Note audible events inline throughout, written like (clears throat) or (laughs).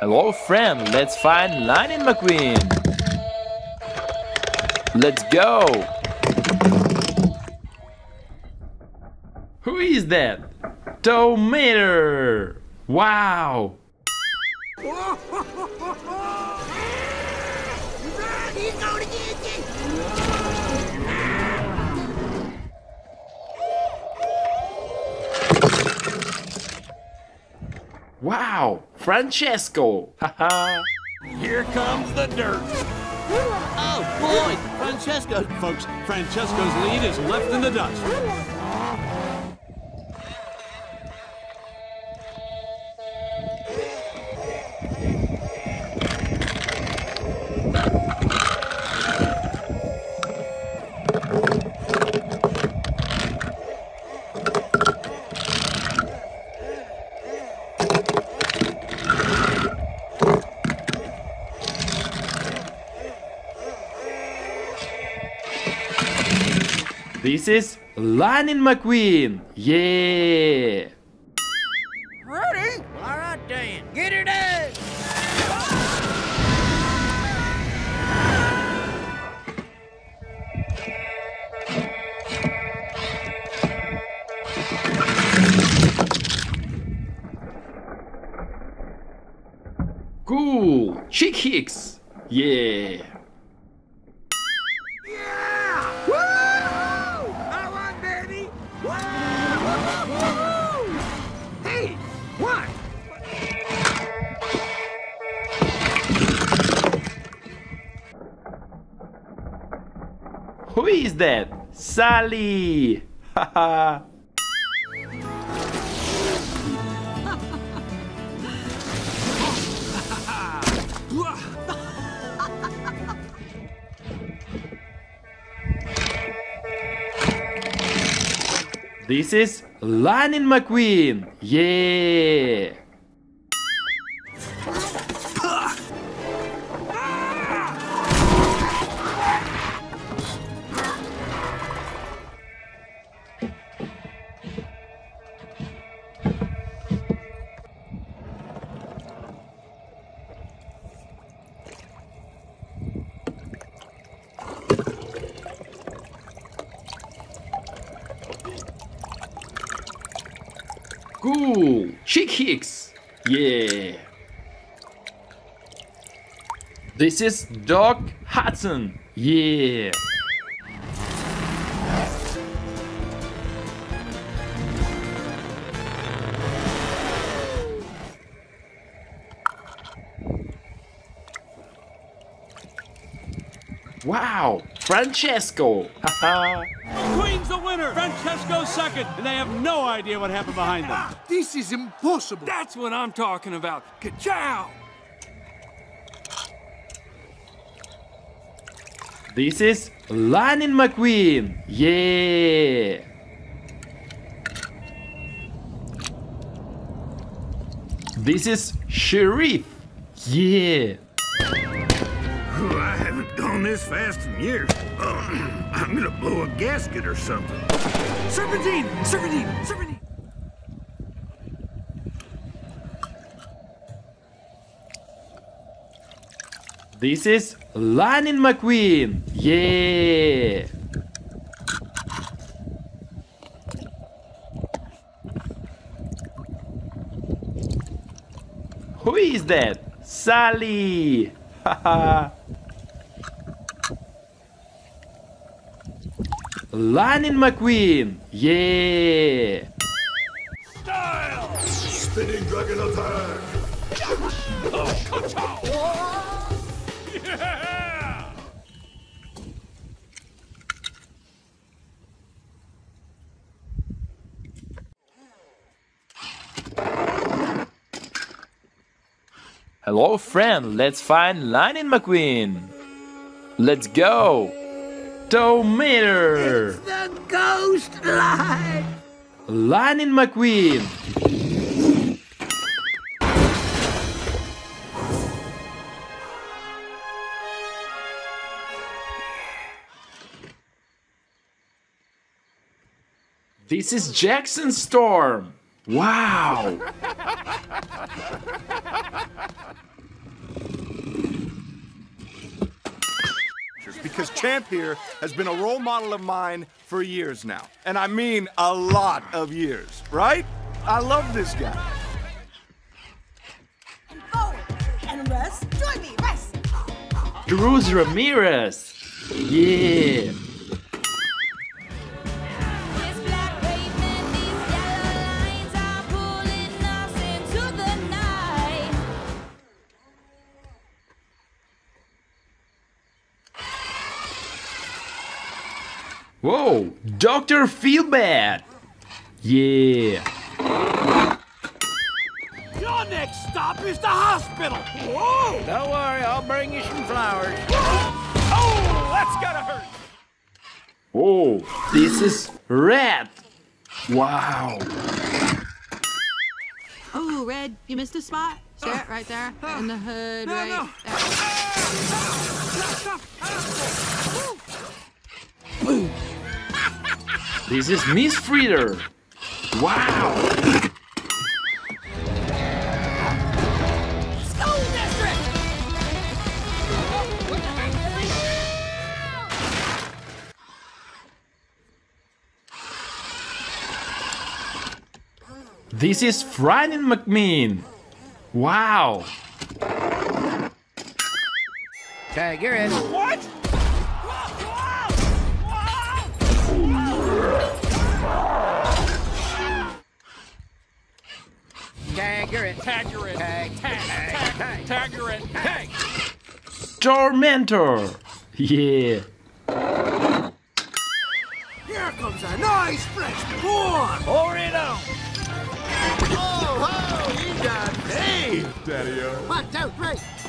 Hello friend, let's find Lightning McQueen. Let's go. Who is that? Tow Mater! Wow! Wow! Francesco! Here comes the dirt. Oh, boy, Francesco. Folks, Francesco's lead is left in the dust. Is Lightning McQueen! Yeah! Ready? All right, Dan. Get it in. Cool! Chick Hicks! Yeah! Who is that? Sally! (laughs) This is Lightning McQueen! Yeah! Cool! Chick Hicks! Yeah! This is Doc Hudson! Yeah! Wow! Francesco! (laughs) the winner. Francesco's second, and they have no idea what happened behind them. This is impossible. That's what I'm talking about. Ka-chow! This is Lightning McQueen! Yeah! This is Sheriff! Yeah! I haven't gone this fast in years. (clears throat) I'm gonna blow a gasket or something. Serpentine! Serpentine! Serpentine! This is Lightning McQueen! Yeah! Who is that? Sally! (laughs) Haha! Lightning McQueen! Yeah! Spinning dragon attack! Hello friend, let's find Lightning McQueen! Let's go! Tow Mater! The ghost line. Lightning McQueen! This is Jackson Storm! Wow! Because Champ here has been a role model of mine for years now. And I mean a lot of years, right? I love this guy. Forward and rest. Join me, rest. Cruz Ramirez. Yeah. Whoa, Dr. Feelbad. Yeah. Your next stop is the hospital. Whoa! Don't worry, I'll bring you some flowers. Oh, that's gotta hurt. Oh, this is red. Wow. Oh, Red, you missed a spot. See it right there in the hood, No, right no. there. Ah, ah, ah, This is Miss Fritter. Wow. School district. This is Frightening McMean. Wow. Tag, you're in. What? Tag, you're in. Tag, you're. Tag, Tag, tag, tag, tag, you're. Tag. Tormentor. Yeah. Here comes a nice fresh pour. Pour it on. Oh, ho, you got me. Daddy-o. One, two, three.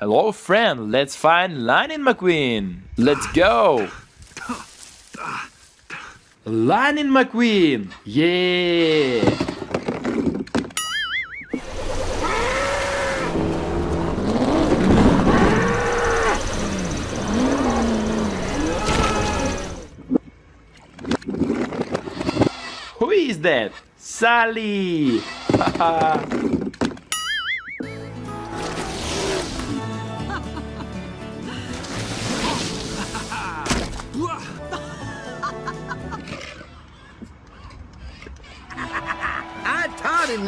Hello, friend. Let's find Lightning McQueen. Let's go. Lightning McQueen. Yeah. Who is that? Sally. (laughs)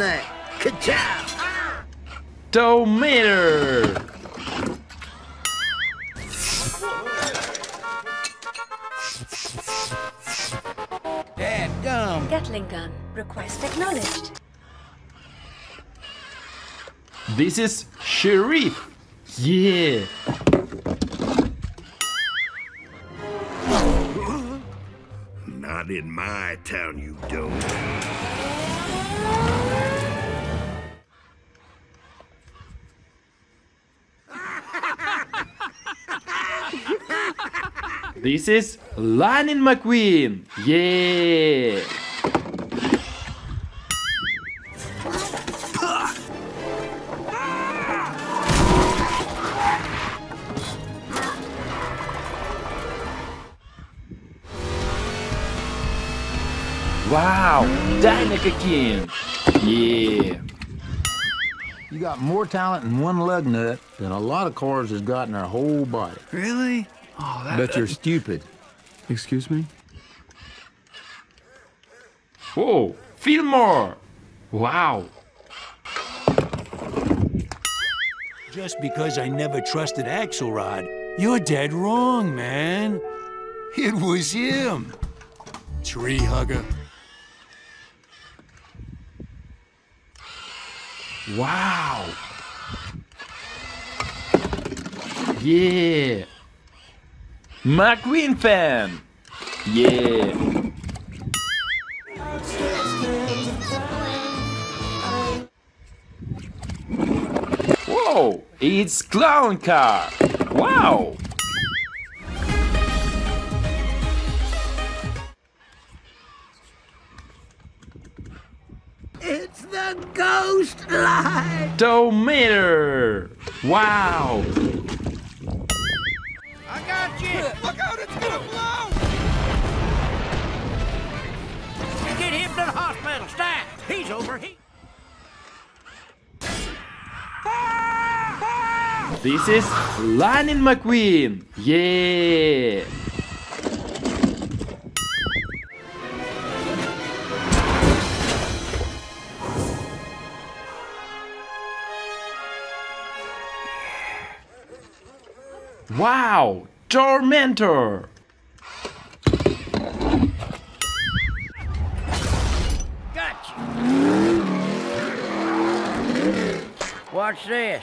that. Good job. Tomato. Dad, gum. Gatling gun. Request acknowledged. This is Sheriff. Yeah. Not in my town, you don't. This is Lightning McQueen. Yeah. Wow, Dinoco King. Yeah. You got more talent in one lug nut than a lot of cars has got in their whole body. Really? Oh, that. But you're stupid. Excuse me? Whoa, Fillmore! Wow. Just because I never trusted Axlerod, you're dead wrong, man. It was him. Tree hugger. Wow. Yeah. McQueen fan. Yeah. Whoa, it's clown car. Wow. It's the ghost light! Tow Mater. Wow. Look out, it's gonna blow! Get him to the hospital, stat! He's overheating. This is Lightning McQueen. Yeah. Wow, Tormentor. Gotcha! Watch this.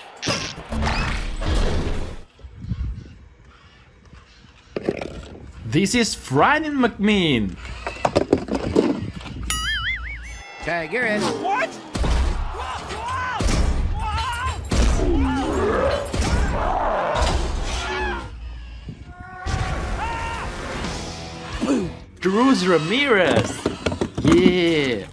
This is Frightening McMean. Tiger it. What? Cruz Ramirez. Yeah.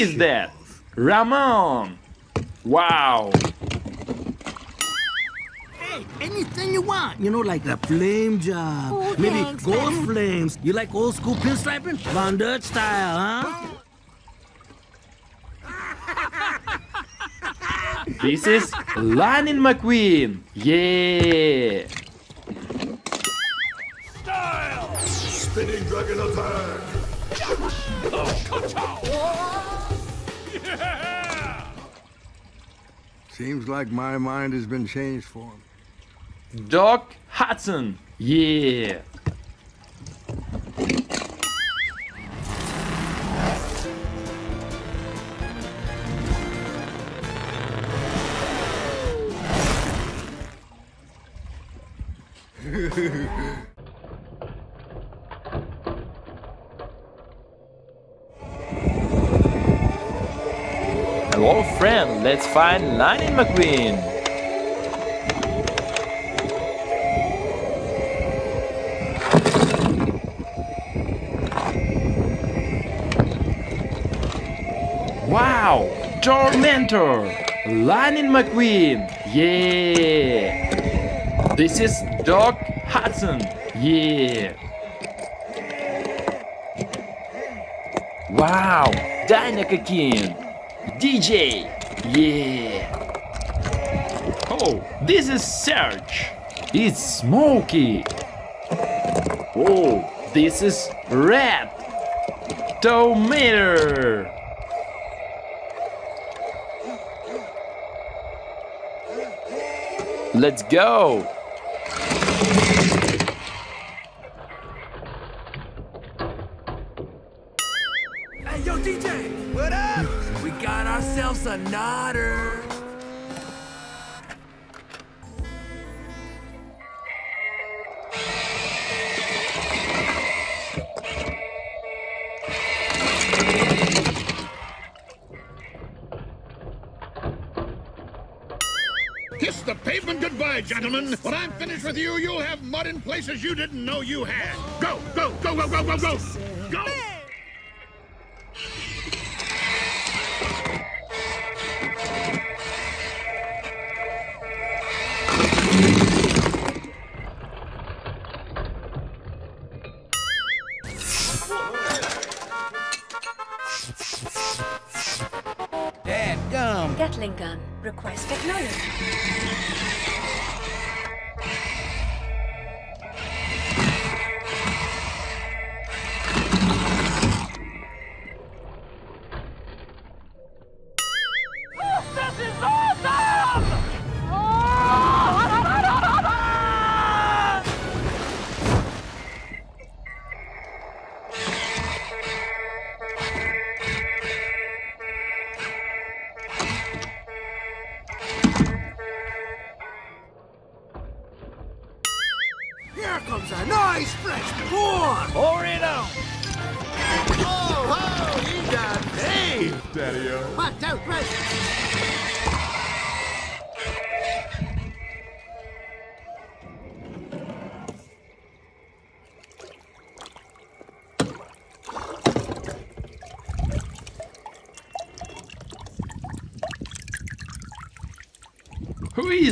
Is that? Ramon. Wow. Hey, anything you want. You know, like a flame job. Oh, Maybe thanks, gold man. flames. You like old school pinstriping? Von Dutch style, huh? (laughs) This is Lightning McQueen. Yeah. Spinning dragon attack! (laughs) Oh, Seems like my mind has been changed for him. Doc Hudson. Yeah. Find Lightning McQueen. Wow! Tormentor! Lightning McQueen! Yeah! This is Doc Hudson! Yeah! Wow! Dinoco King! DJ! Yeah! Oh, this is Sarge! It's Smokey! Oh, this is Red! Tomato! Let's go! With you, you'll have mud in places you didn't know you had. Go, go, go, go, go, go, go! Go! Dad, gum. Gatling gun. Request acknowledged.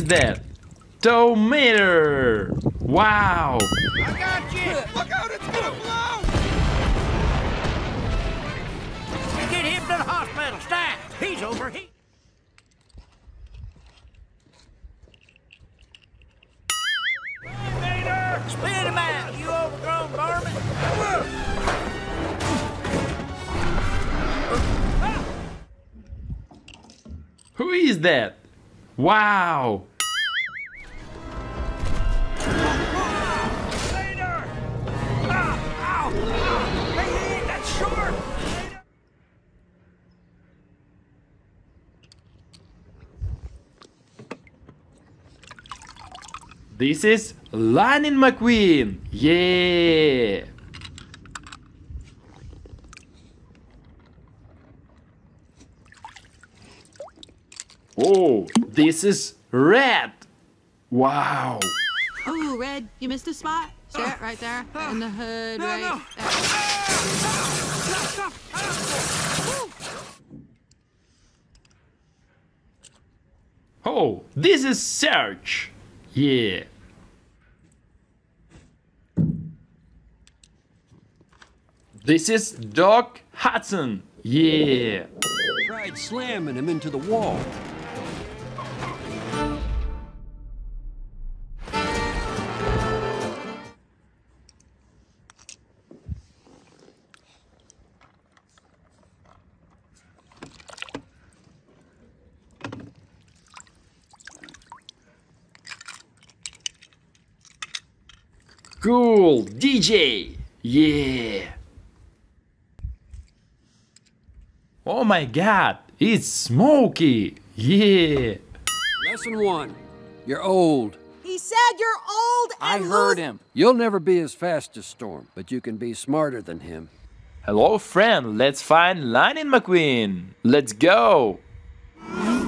That? Tomato! Wow! I got you! Look out, it's gonna blow! Get him to the hospital, stat! He's overheating. Spit him out, you overgrown varmint! Who is that? Wow! This is Lightning McQueen! Yeah! Oh, this is Red! Wow! Oh, Red, you missed a spot. Stare it right there. In the hood, No, right no. there. Oh, this is Sarge! Yeah! This is Doc Hudson! Yeah! Tried slamming him into the wall. Cool, DJ! Yeah! Oh my god, it's Smokey! Yeah! Lesson one. You're old. He said you're old and I heard lose- him. You'll never be as fast as Storm, but you can be smarter than him. Hello, friend, let's find Lightning McQueen! Let's go! (laughs)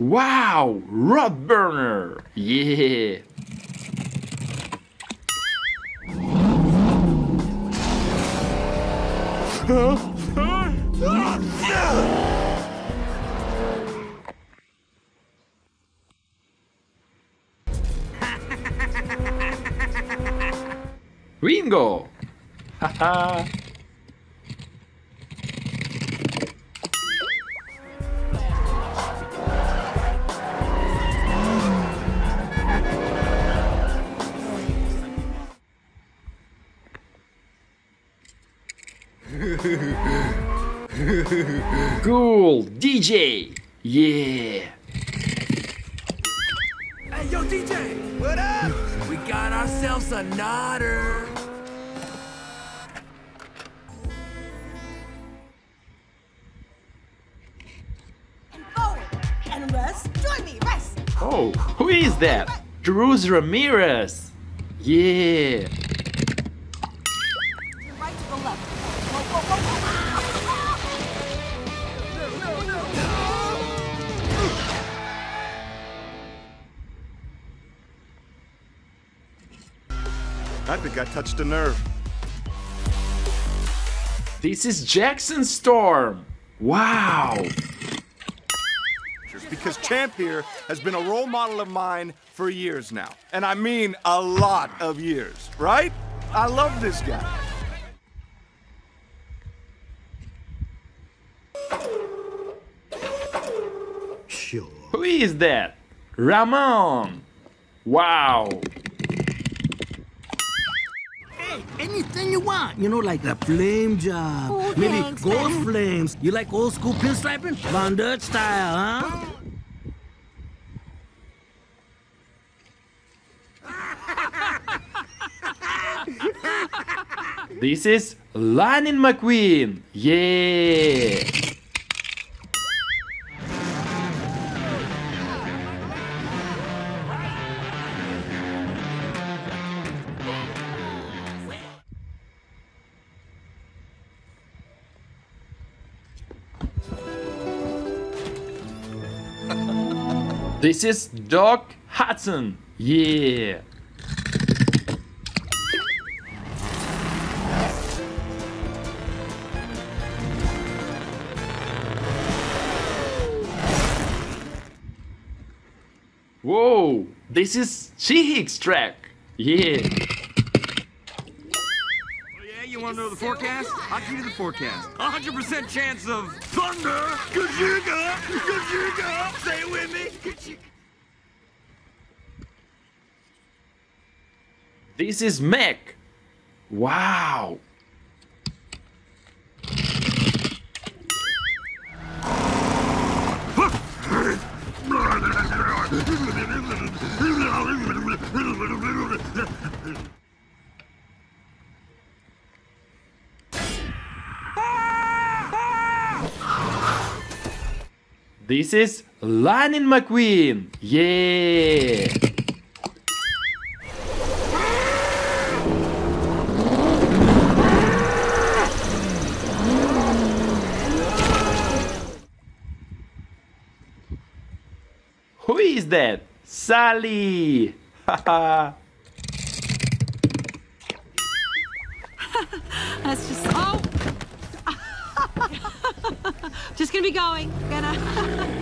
Wow! Rod burner! Yeah! Wingo! Haha! (laughs) cool, DJ! Yeah! Hey, yo, DJ! What up? We got ourselves a nodder. Forward and rest. Join me. Rest. Oh, who is that? Cruz Ramirez! Yeah! Think I touched a nerve. This is Jackson Storm! Wow! Because Champ here has been a role model of mine for years now. And I mean a lot of years, right? I love this guy. Sure. Who is that? Ramon! Wow! Anything you want. You know, like the flame job. Oh, Maybe thanks, gold man. flames. You like old school pinstriping? Von Dutch style, huh? This is Lightning McQueen! Yeah! This is Doc Hudson! Yeah! Whoa! This is Chihik's track! Yeah! Yeah, you want to know the forecast? I'll give you the forecast. 100% chance of thunder. Kajiga, Kajiga. Say it with me. Kajiga. This is Mack! Wow! (laughs) This is Lightning McQueen! Yeah! Who is that? Sally! Haha! (laughs) That's just oh. just gonna be going. Gonna. (laughs)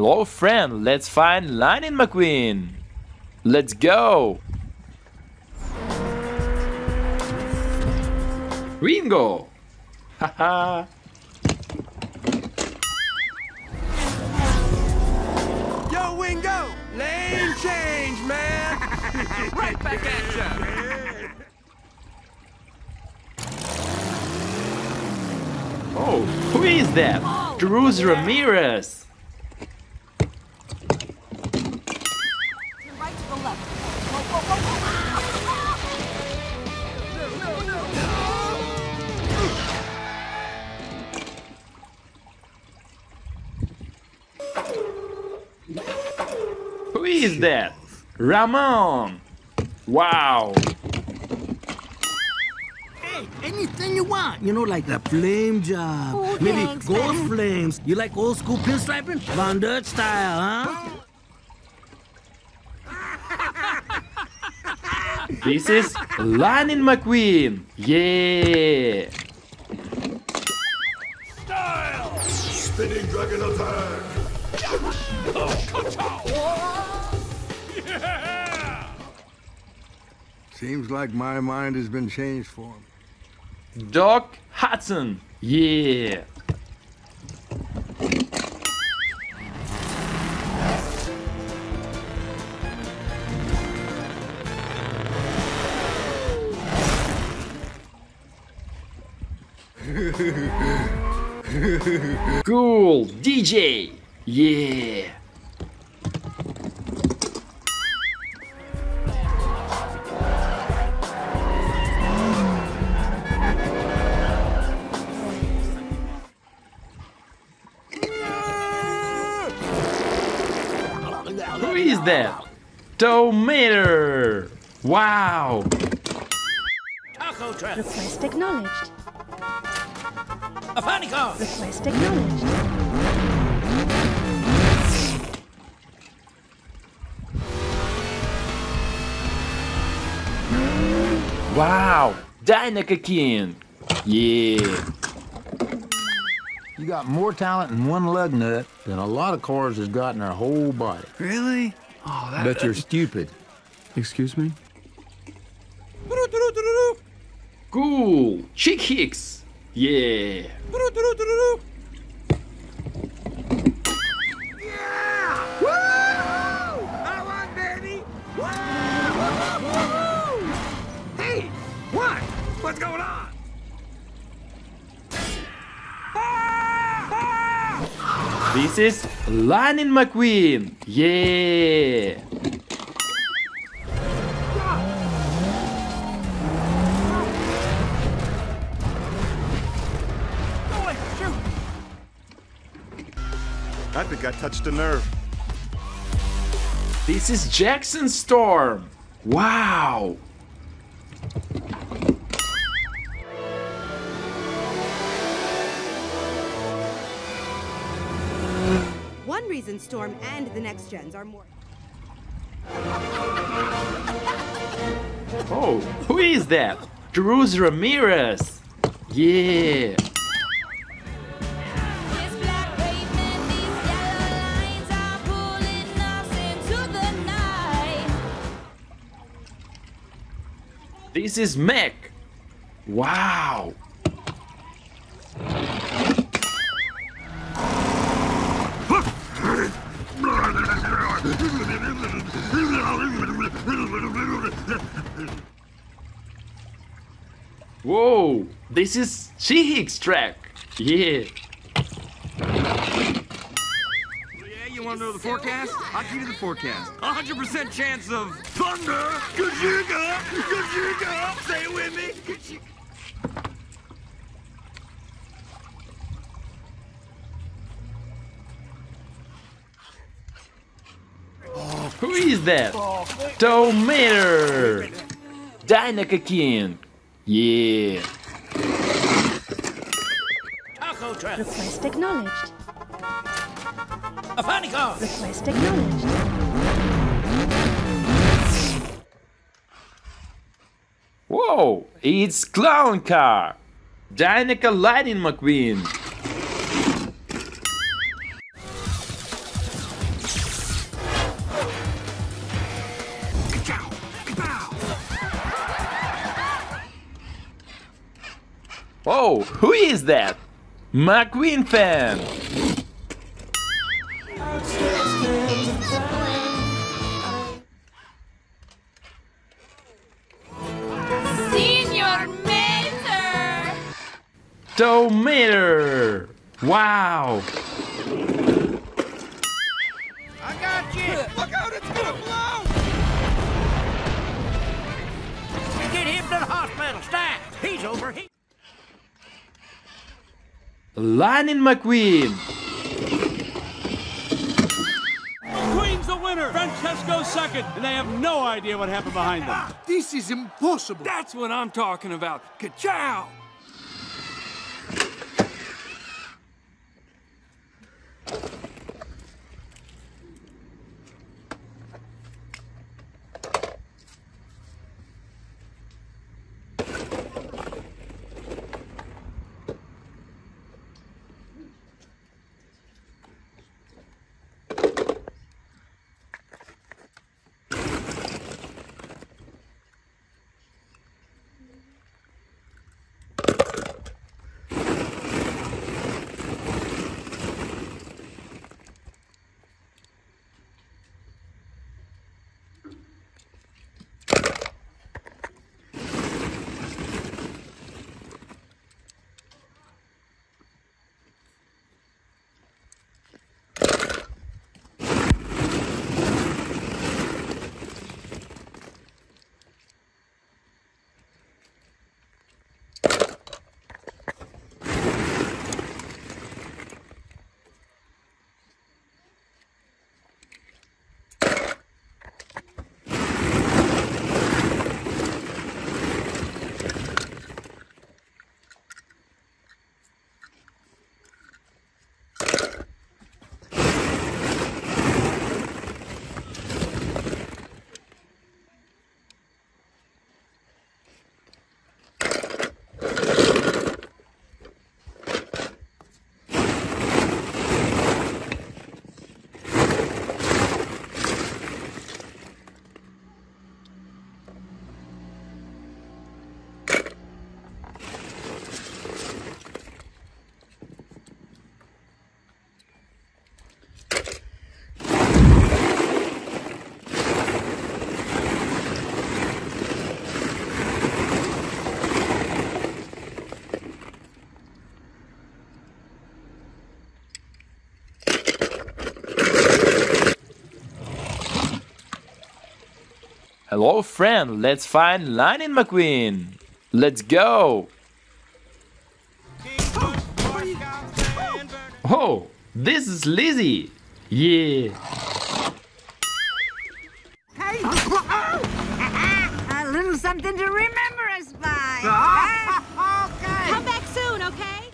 Hello, friend. Let's find Lightning McQueen. Let's go. Wingo. Haha. Yo, Wingo! Lane change, man! (laughs) right back at ya! Oh, who is that? Cruz Ramirez. Who is that? Ramon. Wow. Hey, anything you want. You know, like the flame job. Oh, Maybe thanks, gold man. flames. You like old school pinstriping? Von Dutch style, huh? (laughs) This is Lightning McQueen. Yeah. Spinning dragon attack! Oh. Seems like my mind has been changed for him. Doc Hudson. Yeah. (laughs) Cool. DJ. Yeah. That? Tow Mater. Wow. Taco truck. Request acknowledged. A funny car. Request acknowledged. Wow. Dinoco King. Yeah. You got more talent in one lug nut than a lot of cars has got in their whole body. Really? Oh, that. But you're stupid. Excuse me? Cool. Chick Hicks. Yeah. Hey! What? What's going on? This is Lightning McQueen. Yeah. I think I touched a nerve. This is Jackson Storm. Wow. Reason Storm and the next gens are more. Oh, who is that? Cruz Ramirez. Yeah. This is pavement, these Whoa, this is Chihik's track. Yeah. Yeah, you want to know the forecast? I'll give you the forecast. 100% chance of thunder, Kajiga, Kajiga, say it with me. Kajiga. Who is that? Tow Mater. Dinoco King. Yeah. Taco truck. Request acknowledged. A funny car. Request acknowledged. Whoa, it's Clown Car. Dinoco Lightning McQueen. Is that? McQueen fan! Senior Mater! Tow Mater! Wow! I got you! Look out, it's gonna blow! Get him to the hospital, stat! He's overheating. Lightning McQueen! Queen's the winner. Francesco second, and they have no idea what happened behind them. Ah, this is impossible. That's what I'm talking about. Ka-chow! Hello friend, let's find Lightning McQueen! Let's go! Oh, this is Lizzie! Yeah! Hey! (laughs) A little something to remember us by. okay. Come back soon, okay?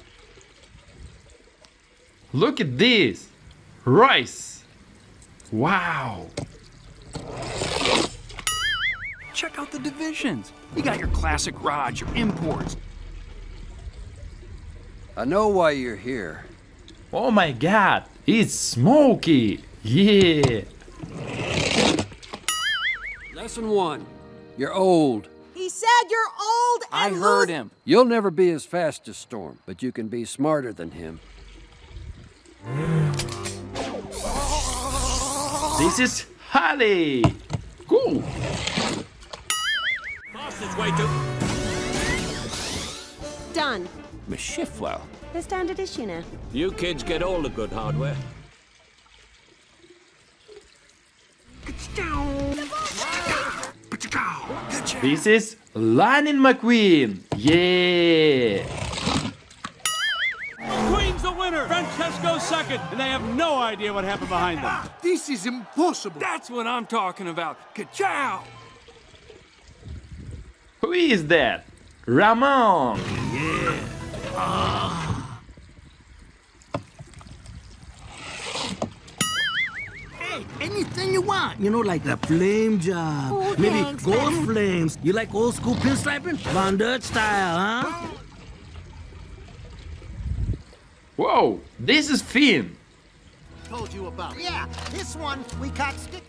Look at this! Rice! Wow! Check out the divisions. You got your classic rods, your imports. I know why you're here. Oh my god! It's Smokey! Yeah! Lesson one. You're old. He said you're old I heard him. You'll never be as fast as Storm, but you can be smarter than him. This is Harley! Cool! Boston's way too. Done. Miss Schiffwell, The standard issue now. you kids get all the good hardware. This is Lightning McQueen! Yeah! Queen's the winner. Francesco second, and they have no idea what happened behind them. This is impossible. That's what I'm talking about. Ka-chow! Who is that? Ramon! Hey, anything you want. You know, like the flame job. Oh, Maybe thanks, gold man. flames. You like old school pinstriping? Von Dutch style, huh? Whoa! This is Finn! Told you about. Yeah, this one we caught stick.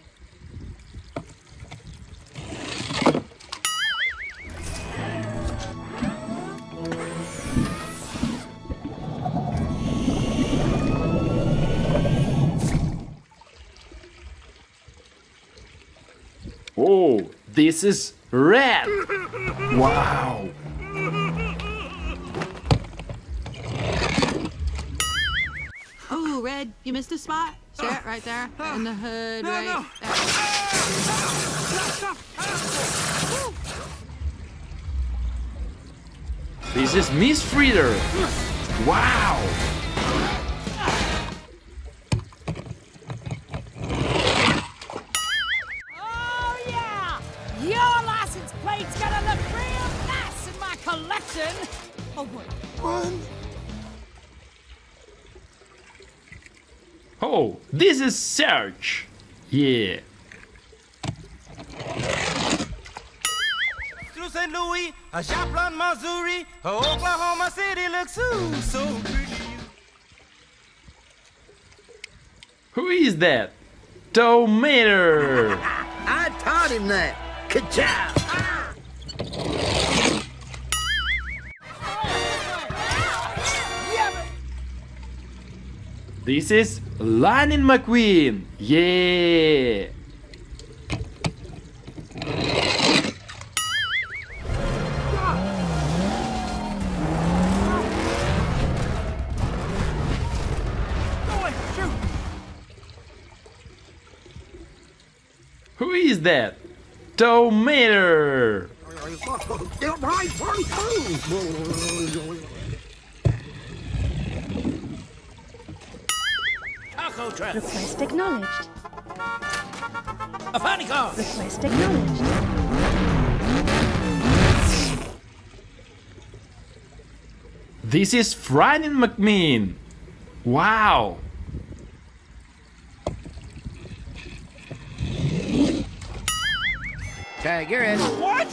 Oh, this is red. Wow. Oh, red. You missed a spot. Share it right there. In the hood, No, right no. there. This is Miss Fritter. Wow. This is Sarge. Yeah. Through St. Louis, a Joplin, Missouri, Oklahoma City looks so, so pretty. Who is that? Tow Mater. (laughs) I taught him that. Good job. This is Lightning McQueen. Yeah. Who is that? Tow Mater. Request acknowledged. A funny car. Request acknowledged. This is Frightening McMean. Wow. Tag, you're in. What?